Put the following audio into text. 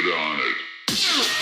get on it.